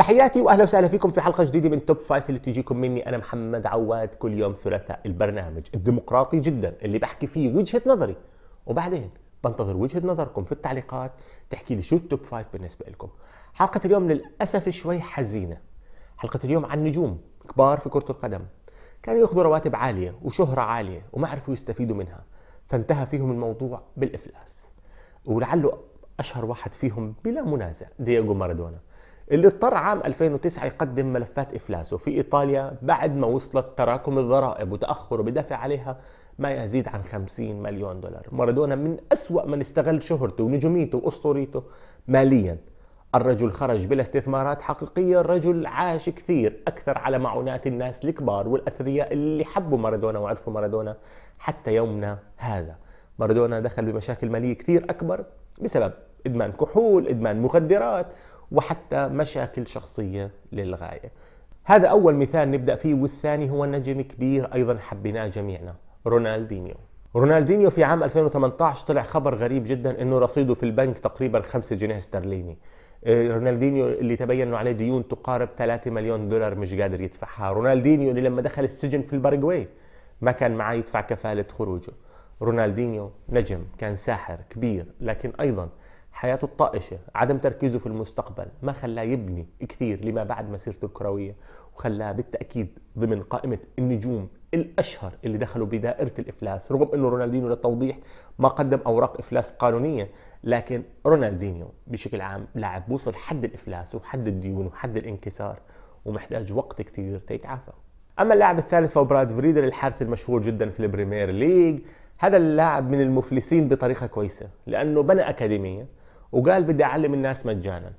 تحياتي وأهلا وسهلا فيكم في حلقة جديدة من Top Five اللي تجيكم مني. أنا محمد عواد كل يوم ثلاثاء البرنامج الديمقراطي جدا اللي بحكي فيه وجهة نظري. وبعدين بنتظر وجهة نظركم في التعليقات تحكي لي شو ال Top Five بالنسبة لكم. حلقة اليوم للأسف شوي حزينة. حلقة اليوم عن نجوم كبار في كرة القدم. كانوا يأخذوا رواتب عالية وشهرة عالية وما عرفوا يستفيدوا منها. فانتهى فيهم الموضوع بالإفلاس. ولعله أشهر واحد فيهم بلا منازع دييغو مارادونا. اللي اضطر عام 2009 يقدم ملفات إفلاسه في إيطاليا بعد ما وصلت تراكم الضرائب وتاخره بدفع عليها ما يزيد عن 50 مليون دولار. مارادونا من أسوأ من استغل شهرته ونجوميته وأسطوريته ماليا. الرجل خرج بلا استثمارات حقيقية الرجل عاش كثير أكثر على معونات الناس الكبار والأثرياء اللي حبوا مارادونا وعرفوا مارادونا حتى يومنا هذا. مارادونا دخل بمشاكل مالية كثير أكبر بسبب إدمان كحول إدمان مخدرات وحتى مشاكل شخصية للغاية. هذا أول مثال نبدأ فيه والثاني هو نجم كبير أيضا حبيناه جميعنا رونالدينيو. رونالدينيو في عام 2018 طلع خبر غريب جدا إنه رصيده في البنك تقريبا 5 جنيه استرليني. إيه، رونالدينيو اللي تبين انه عليه ديون تقارب 3 مليون دولار مش قادر يدفعها. رونالدينيو اللي لما دخل السجن في البرغواي ما كان معاه يدفع كفالة خروجه. رونالدينيو نجم كان ساحر كبير لكن أيضا حياته الطائشة عدم تركيزه في المستقبل ما خلاه يبني كثير لما بعد مسيرته الكروية وخلاه بالتأكيد ضمن قائمة النجوم الأشهر اللي دخلوا بدائرة الإفلاس رغم أنه رونالدينيو للتوضيح ما قدم أوراق إفلاس قانونية لكن رونالدينيو بشكل عام لاعب وصل حد الإفلاس وحد الديون وحد الانكسار ومحتاج وقت كثير تيتعافى. أما اللاعب الثالث فهو براد فريدل الحارس المشهور جدا في البريمير ليج. هذا اللاعب من المفلسين بطريقة كويسة لأنه بنى أكاديمية وقال بدي أعلم الناس مجانا.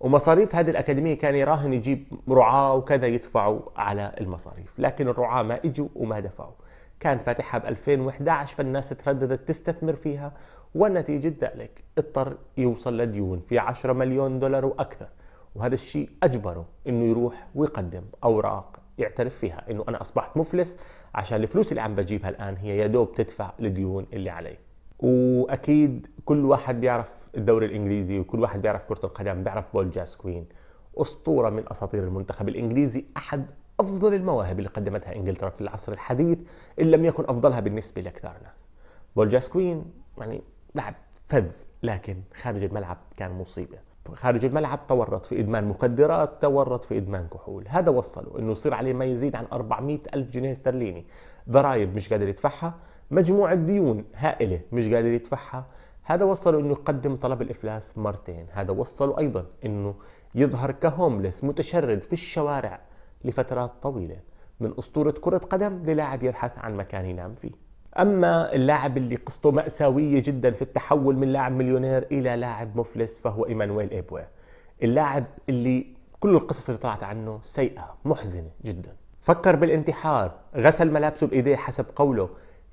ومصاريف هذه الأكاديمية كان يراهن يجيب رعاة وكذا يدفعوا على المصاريف لكن الرعاة ما إجوا وما دفعوا. كان فاتحها ب 2011 فالناس ترددت تستثمر فيها ونتيجة ذلك اضطر يوصل لديون في 10 مليون دولار وأكثر. وهذا الشيء أجبره إنه يروح ويقدم أوراق يعترف فيها إنه أنا أصبحت مفلس عشان الفلوس اللي عم بجيبها الآن هي يا دوب تدفع الديون اللي علي. وأكيد كل واحد بيعرف الدوري الإنجليزي وكل واحد بيعرف كرة القدم بيعرف بول جاسكوين. أسطورة من أساطير المنتخب الإنجليزي أحد أفضل المواهب اللي قدمتها إنجلترا في العصر الحديث إن لم يكن أفضلها بالنسبة لأكثر الناس. بول جاسكوين يعني لاعب فذ لكن خارج الملعب كان مصيبة. خارج الملعب تورط في إدمان مخدرات تورط في إدمان كحول. هذا وصله أنه يصير عليه ما يزيد عن 400 ألف جنيه استرليني ضرائب مش قادر يدفعها مجموعة ديون هائلة مش قادر يدفعها. هذا وصله إنه يقدم طلب الإفلاس مرتين. هذا وصله أيضا إنه يظهر كهوملس متشرد في الشوارع لفترات طويلة. من أسطورة كرة قدم للاعب يبحث عن مكان ينام فيه. أما اللاعب اللي قصته مأساوية جدا في التحول من لاعب مليونير إلى لاعب مفلس فهو إيمانويل إيبوي. اللاعب اللي كل القصص اللي طلعت عنه سيئة محزنة جدا. فكر بالانتحار غسل ملابسه بإيديه حسب قوله.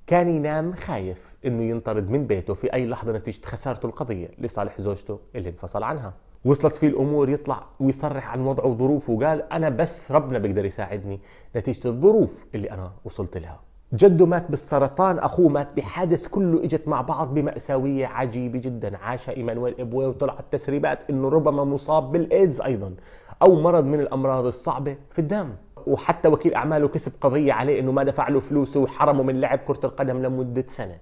كان ينام خايف إنه ينطرد من بيته في أي لحظة نتيجة خسارته القضية لصالح زوجته اللي انفصل عنها. وصلت فيه الأمور يطلع ويصرح عن وضعه وظروفه وقال أنا بس ربنا بيقدر يساعدني. نتيجة الظروف اللي أنا وصلت لها. جده مات بالسرطان أخوه مات بحادث كله إجت مع بعض بمأساوية عجيبة جدا. عاش إيمانويل أبوي وطلعت تسريبات إنه ربما مصاب بالإيدز أيضا أو مرض من الأمراض الصعبة في الدم. وحتى وكيل أعماله كسب قضية عليه إنه ما دفع له فلوسه وحرمه من لعب كرة القدم لمدة سنة.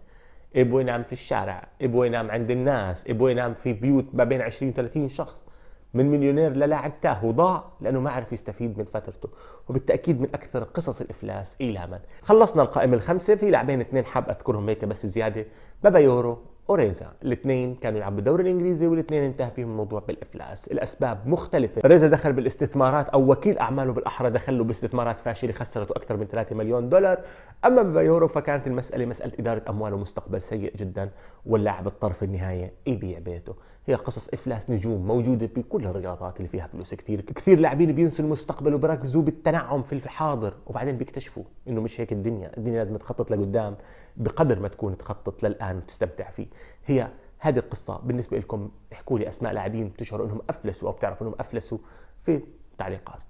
إبوه ينام في الشارع إبوه ينام عند الناس إبوه ينام في بيوت ما بين 20 30 شخص. من مليونير للاعب تاه وضاع لأنه ما عرف يستفيد من فترته. وبالتأكيد من أكثر قصص الإفلاس ايلاما خلصنا القائمة الخمسه في لاعبين اثنين حاب أذكرهم هيك بس زيادة. بابايارو وريزا الاثنين كانوا يلعبوا بالدوري الإنجليزي والاثنين انتهى فيهم الموضوع بالإفلاس. الأسباب مختلفة. ريزا دخل بالاستثمارات أو وكيل أعماله بالأحرى دخل له باستثمارات فاشلة خسرته أكثر من 3 مليون دولار. أما بابايارو فكانت المسألة مسألة إدارة أموال ومستقبل سيء جدا واللاعب اضطر في النهايه يبيع بيته هي قصص إفلاس نجوم موجودة بكل الرياضات اللي فيها فلوس كثير. كثير لاعبين بينسوا المستقبل وبركزوا بالتنعم في الحاضر وبعدين بيكتشفوا إنه مش هيك الدنيا. الدنيا لازم تخطط لقدام بقدر ما تكون تخطط للآن وتستمتع فيه. هي هذه القصة بالنسبة لكم. احكوا لي أسماء لاعبين بتشعروا أنهم أفلسوا أو بتعرفوا أنهم أفلسوا في التعليقات